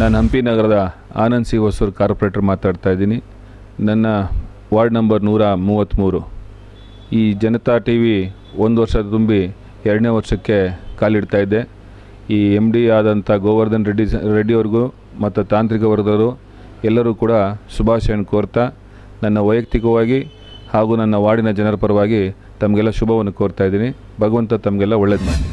ನಾನು ಹಂಪಿ ನಗರದ Anand C Hosur corporate ಮಾತಾಡ್ತಾ ಇದ್ದೀನಿ. ನನ್ನ ವಾರ್ಡ್ ನಂಬರ್ ನೂರ ಮೂವತ್ತ್ಮೂರು. ಈ ಜನತಾ ಟಿ ವಿ ಒಂದು ವರ್ಷ ತುಂಬಿ ಎರಡನೇ ವರ್ಷಕ್ಕೆ ಕಾಲಿಡ್ತಾ ಇದ್ದೆ ಈ ಎಂ ಡಿ ಆದಂಥ ಗೋವರ್ಧನ್ ರೆಡ್ಡಿ ರೆಡ್ಡಿಯವ್ರಿಗೂ ಮತ್ತು ತಾಂತ್ರಿಕ ವರ್ಗದವರು ಎಲ್ಲರೂ ಕೂಡ ಶುಭಾಶಯನ ಕೋರ್ತಾ, ನನ್ನ ವೈಯಕ್ತಿಕವಾಗಿ ಹಾಗೂ ನನ್ನ ವಾರ್ಡಿನ ಜನರ ಪರವಾಗಿ ತಮಗೆಲ್ಲ ಶುಭವನ್ನು ಕೋರ್ತಾ ಇದ್ದೀನಿ. ಭಗವಂತ ತಮಗೆಲ್ಲ ಒಳ್ಳೇದು ಮಾಡಿ